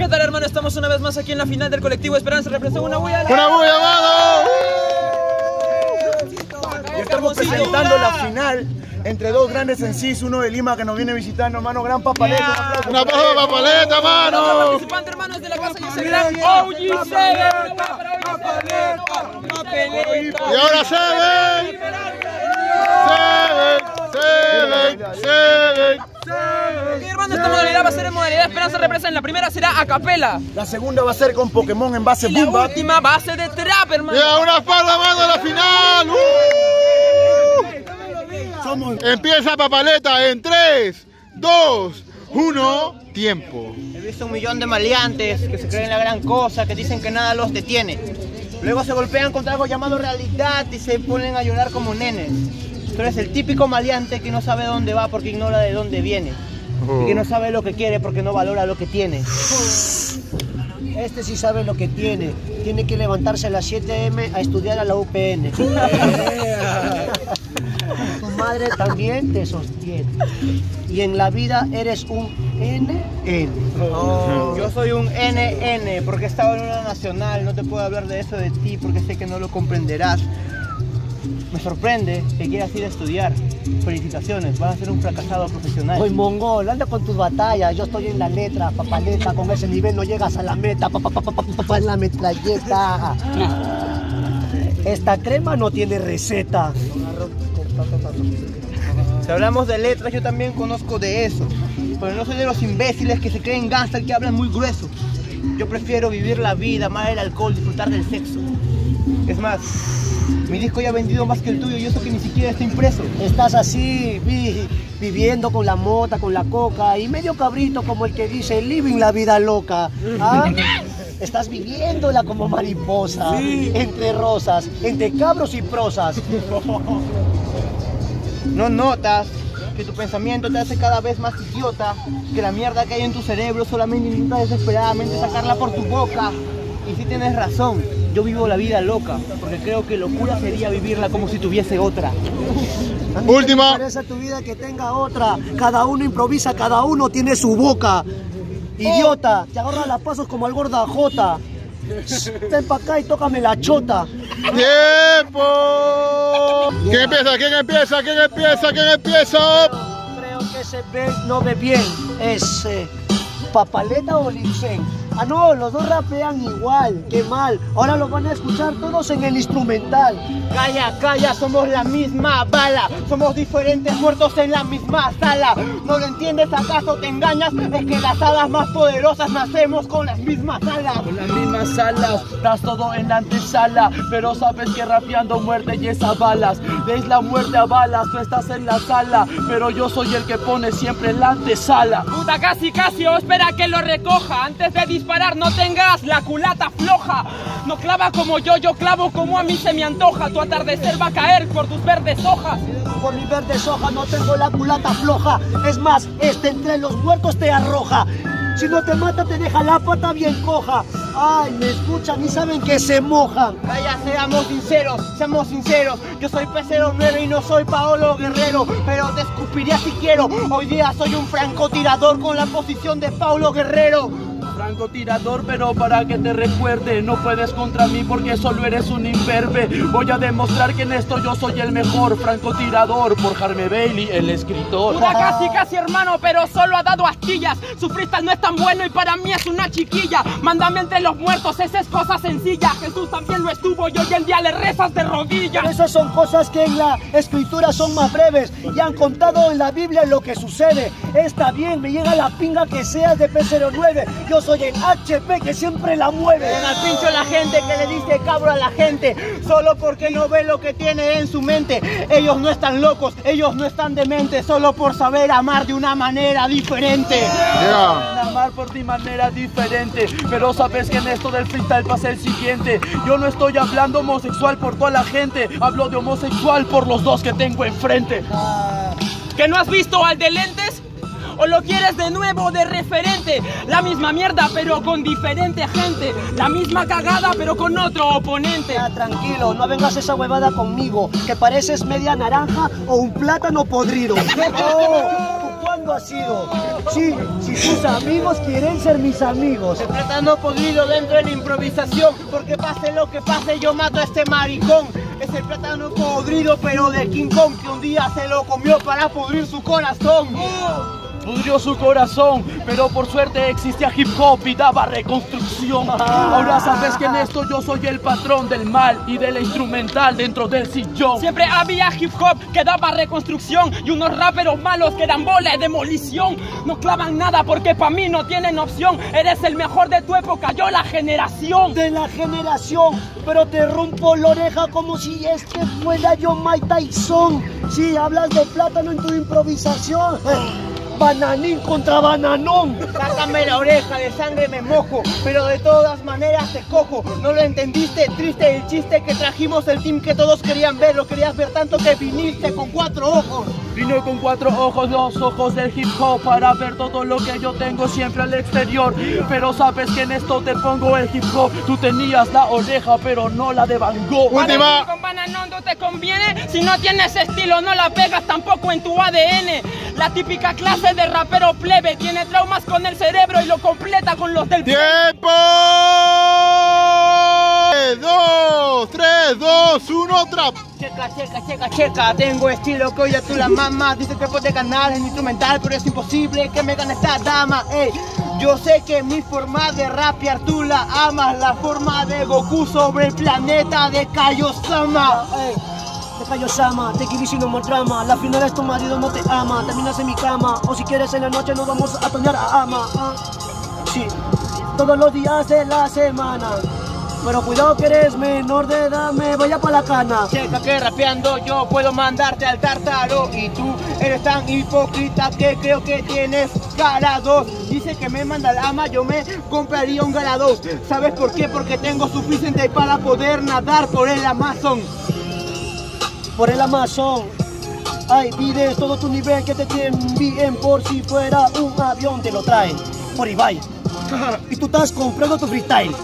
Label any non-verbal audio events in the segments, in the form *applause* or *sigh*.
¿Qué tal, hermano? Estamos una vez más aquí en la final del colectivo Esperanza. Representa una bulla. ¡Una bulla, mano! Y estamos presentando la final entre dos grandes en sí, uno de Lima que nos viene visitando, hermano, gran papaleta. un aplauso. ¡Una paja papaleta, Otro participante, hermano, es de la casa y es el gran OG7. Papeleta. Y ahora Seven. Seven, Seven, Seven. Ok, hermano, esta modalidad va a ser en modalidad Esperanza Representa. La primera será a capela. La segunda va a ser con Pokémon en base Y la última va a ser de trap, hermano. Ya, una palma, mano, a la final. ¡Uh! Somos Empieza papaleta en 3, 2, 1, tiempo. He visto un millón de maleantes que se creen la gran cosa, que dicen que nada los detiene. Luego se golpean contra algo llamado realidad y se ponen a llorar como nenes. Tú eres el típico maleante que no sabe dónde va porque ignora de dónde viene. Y que no sabe lo que quiere porque no valora lo que tiene. Este sí sabe lo que tiene. Tiene que levantarse a las 7 am a estudiar a la UPN. *laughs* tu madre también te sostiene. Y en la vida eres un NN. Yo soy un NN porque he estado en una nacional, no te puedo hablar de eso de ti porque sé que no lo comprenderás. Me sorprende que quieras ir a estudiar. Felicitaciones, vas a ser un fracasado profesional. Hoy mongol, anda con tus batallas. Yo estoy en la letra, papaleta. Con ese nivel no llegas a la meta. Papá, papá, papá, papá, en la metralleta. Esta crema no tiene receta. Si hablamos de letras, yo también conozco de eso. Pero no soy de los imbéciles que se creen gangster que hablan muy grueso. Yo prefiero vivir la vida, amar el alcohol, disfrutar del sexo. Es más, mi disco ya ha vendido más que el tuyo y eso que ni siquiera está impreso. Estás así, vi- viviendo con la mota, con la coca y medio cabrito como el que dice living la vida loca. ¿ah? *laughs* Estás viviéndola como mariposa, entre rosas, entre cabros y prosas. No notas que tu pensamiento te hace cada vez más idiota, que la mierda que hay en tu cerebro solamente intenta desesperadamente sacarla por tu boca. Y si tienes razón, yo vivo la vida loca, porque creo que locura sería vivirla como si tuviese otra. Última. Parece tu vida que tenga otra. Cada uno improvisa, cada uno tiene su boca. Idiota, te agarra las pasos como el gorda Jota. Ven pa' acá y tócame la chota. ¡Tiempo! ¿Quién empieza? ¿Quién empieza? ¿Quién empieza? ¿Quién empieza? Creo que ese ve no ve bien. Es eh, papaleta o Linsen. Ah, no, los dos rapean igual. Qué mal. Ahora los van a escuchar todos en el instrumental. Calla, calla, somos la misma bala, somos diferentes muertos en la misma sala. ¿No lo entiendes acaso? ¿Te engañas? Es que las hadas más poderosas nacemos con las mismas alas. Con las mismas alas, das todo en la antesala, pero sabes que rapeando muerte y es a balas. Veis la muerte a balas, tú estás en la sala, pero yo soy el que pone siempre en la antesala. Puta, casi, casi, o espera que lo recoja. Antes de disparar, no tengas la culata floja. No clava como yo, yo clavo como a mí se me antoja. Tu atardecer va a caer por tus verdes hojas. Por mi verde soja no tengo la culata floja. Es más, este entre los muertos te arroja. Si no te mata, te deja la pata bien coja. Ay, me escuchan y saben que se mojan. Calla, seamos sinceros, seamos sinceros. Yo soy Pecero 9 y no soy Paolo Guerrero, pero te escupiría si quiero. Hoy día soy un francotirador con la posición de Paulo Guerrero. Francotirador, pero para que te recuerde, no puedes contra mí porque solo eres un imberbe. Voy a demostrar que en esto yo soy el mejor francotirador por Jaime Bailey, el escritor. Puta, casi, casi, hermano, pero solo ha dado astillas. Su freestyle no es tan bueno y para mí es una chiquilla. Mándame entre los muertos, esa es cosa sencilla. Jesús también lo estuvo y hoy en día le rezas de rodillas. Esas son cosas que en la escritura son más breves y han contado en la Biblia lo que sucede. Está bien, me llega la pinga que seas de P09. Yo soy HP que siempre la mueve. Ven al pincho la gente que le dice cabro a la gente, solo porque no ve lo que tiene en su mente. Ellos no están locos, ellos no están dementes, solo por saber amar de una manera diferente. Ya. amar por ti manera diferente Pero sabes que en esto del freestyle pasa el siguiente Yo no estoy hablando homosexual por toda la gente Hablo de homosexual por los dos que tengo enfrente ¿Que no has visto al de lentes? ¿O lo quieres de nuevo de referente? La misma mierda pero con diferente gente La misma cagada pero con otro oponente Ya, tranquilo, no vengas esa huevada conmigo, que pareces media naranja o un plátano podrido. *laughs* Oh, ¿Cuándo ha sido? Sí, si tus amigos quieren ser mis amigos. El plátano podrido dentro de la improvisación, porque pase lo que pase yo mato a este maricón. Es el plátano podrido pero de King Kong que un día se lo comió para pudrir su corazón. Pudrió su corazón, pero por suerte existía hip hop y daba reconstrucción. Ahora sabes que en esto yo soy el patrón del mal y de la instrumental dentro del sillón. Siempre había hip hop que daba reconstrucción y unos raperos malos que dan bola de demolición. No clavan nada porque para mí no tienen opción. Eres el mejor de tu época, yo la generación. De la generación, pero te rompo la oreja como si este fuera yo Mike Tyson. Si hablas de plátano en tu improvisación. *laughs* Bananín contra bananón. Sácame la oreja, de sangre me mojo, pero de todas maneras te cojo. ¿No lo entendiste? Triste el chiste que trajimos el team que todos querían ver. Lo querías ver tanto que viniste con cuatro ojos. Vino con cuatro ojos, los ojos del hip hop para ver todo lo que yo tengo siempre al exterior. Pero sabes que en esto te pongo el hip hop. Tú tenías la oreja, pero no la de Van Gogh. Última. Con bananón no te conviene. Si no tienes estilo, no la pegas tampoco en tu ADN. La típica clase de rapero plebe tiene traumas con el cerebro y lo completa con los del ¡Tiempo! 2, 3, 2, 1, trap. Checa, checa, checa, checa, tengo estilo que oye tú la mamá. Dice que puede ganar en instrumental, pero es imposible que me gane esta dama. Ey, yo sé que mi forma de rapear tú la amas. La forma de Goku sobre el planeta de Kaiosama. Ey, te callo Sama, te quiero no more drama. La final es tu marido no te ama, terminas en mi cama. O si quieres en la noche nos vamos a toñar a ama. ah. Sí, todos los días de la semana. Pero cuidado que eres menor de edad, me vaya pa' la cana. Checa que rapeando yo puedo mandarte al tartaro Y tú eres tan hipócrita que creo que tienes cara dos Dice que me manda el ama, yo me compraría un gala dos ¿Sabes por qué? Porque tengo suficiente para poder nadar por el Amazon por el Amazon. Ay, pides todo tu nivel que te envíen por si fuera un avión, te lo traen por Ibai. *laughs* y tú estás comprando tu freestyle.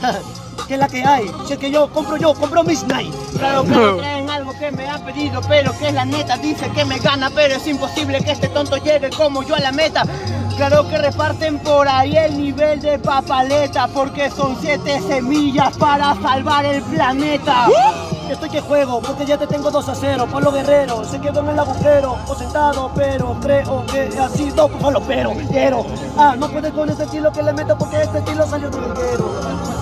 *laughs* ¿Qué es la que hay? Si es que yo compro yo, compro mis Nike. Claro que me traen algo que me han pedido, pero que es la neta. Dice que me gana, pero es imposible que este tonto llegue como yo a la meta. Claro que reparten por ahí el nivel de papaleta, porque son siete semillas para salvar el planeta. Estoy que juego, porque ya te tengo 2 a 0. Pablo Guerrero se quedó en el agujero, o sentado, pero creo que ha sido solo pero, quiero. Ah, no puedes con ese estilo que le meto porque este estilo salió quiero.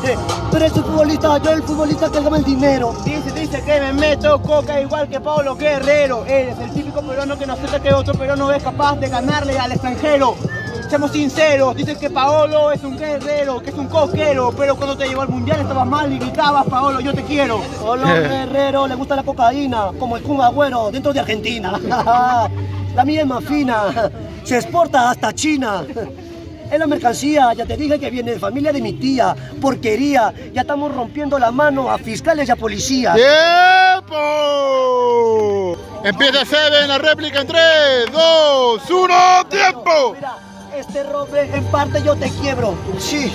Eh, tú eres el futbolista, yo el futbolista que gana el dinero. Dice, dice que me meto coca igual que Pablo Guerrero. Eres el típico peruano que no acepta que otro peruano es capaz de ganarle al extranjero. Seamos sinceros, dicen que Paolo es un guerrero, que es un coquero, pero cuando te llevó al mundial estabas mal y gritabas, Paolo, yo te quiero. Solo *laughs* Guerrero le gusta la cocaína, como el Kun Agüero dentro de Argentina. *laughs* la mía es más fina, se exporta hasta China. Es la mercancía, ya te dije que viene de familia de mi tía. Porquería, ya estamos rompiendo la mano a fiscales y a policías. ¡Tiempo! Empieza Seven, la réplica en 3, 2, 1, ¡tiempo! Mira, este roble en parte yo te quiebro, sí,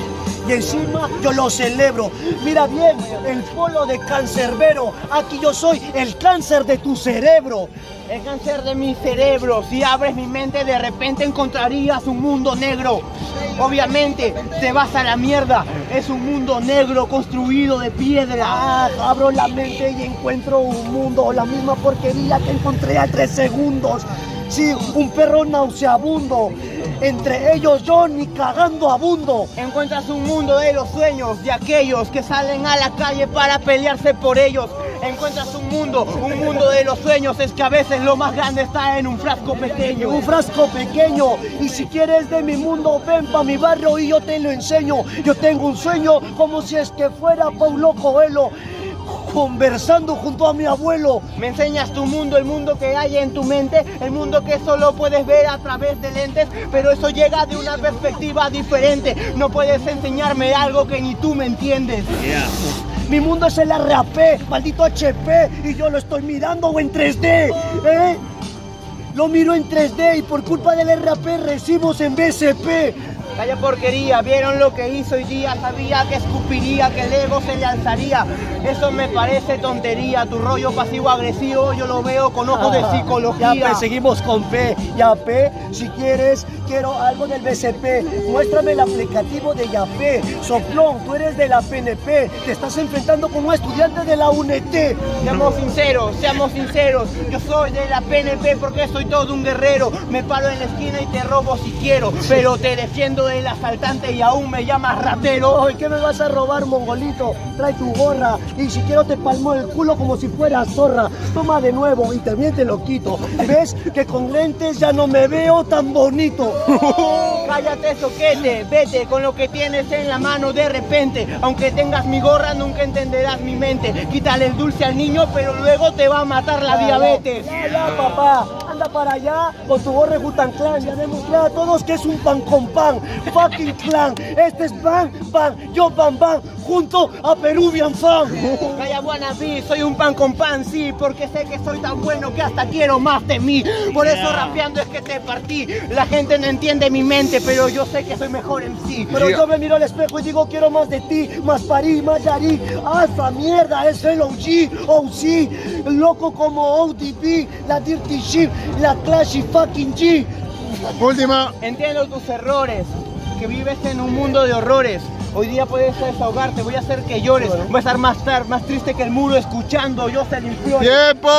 y encima yo lo celebro. Mira bien, el polo de cancerbero, aquí yo soy el cáncer de tu cerebro. El cáncer de mi cerebro, si abres mi mente de repente encontrarías un mundo negro. Obviamente te vas a la mierda, es un mundo negro construido de piedra. Ah, abro la mente y encuentro un mundo, la misma porquería que encontré a tres segundos. Sí, un perro nauseabundo. Entre ellos yo ni cagando abundo. Encuentras un mundo de los sueños de aquellos que salen a la calle para pelearse por ellos. Encuentras un mundo, un mundo de los sueños. Es que a veces lo más grande está en un frasco pequeño. Un frasco pequeño. Y si quieres de mi mundo, ven pa' mi barrio y yo te lo enseño. Yo tengo un sueño como si es que fuera Paulo Coelho. Conversando junto a mi abuelo. Me enseñas tu mundo, el mundo que hay en tu mente, el mundo que solo puedes ver a través de lentes, pero eso llega de una perspectiva diferente. No puedes enseñarme algo que ni tú me entiendes. Mi mundo es el RAP, maldito HP, y yo lo estoy mirando en 3D. ¿eh? Lo miro en 3D y por culpa del RAP recibos en BSP. Calla porquería, vieron lo que hizo hoy día, sabía que escupiría, que el ego se le alzaría. Eso me parece tontería, tu rollo pasivo-agresivo yo lo veo con ojos de Ya psicología. P, seguimos con P. Ya P, si quieres, quiero algo del BCP. Muéstrame el aplicativo de Yapé. Soplón, tú eres de la PNP. Te estás enfrentando con un estudiante de la UNET. Seamos sinceros, seamos sinceros. Yo soy de la PNP porque soy todo un guerrero. Me paro en la esquina y te robo si quiero. Pero te defiendo del asaltante y aún me llamas ratero. ¿qué me vas a robar, mongolito? Trae tu gorra y si quiero te palmo el culo como si fuera zorra. Toma de nuevo y también te lo quito. ¿Ves que con lentes ya no me veo tan bonito? *laughs* Cállate, soquete, vete con lo que tienes en la mano de repente. Aunque tengas mi gorra, nunca entenderás mi mente. Quítale el dulce al niño, pero luego te va a matar la diabetes. Ya, ya, papá. Anda para allá con tu gorra Gutan Clan. Ya demostré a todos que es un pan con pan. Fucking clan. Este es pan, pan. Yo pan, pan. Junto a Peruvian Fan. Calla wannabe, soy un pan con pan, sí, porque sé que soy tan bueno que hasta quiero más de mí. Por eso rapeando es que te partí. La gente no entiende mi mente, pero yo sé que soy mejor en sí. Pero yo me miro al espejo y digo quiero más de ti, más París, más Yari. Esa mierda es el OG, OC, loco como ODB, la Dirty Ship, la Clashy fucking G. Última. Entiendo tus errores, que vives en un mundo de horrores. Hoy día puedes desahogarte, voy a hacer que llores. Voy a estar más tarde, más triste que el muro escuchando yo se limpió. ¡Tiempo!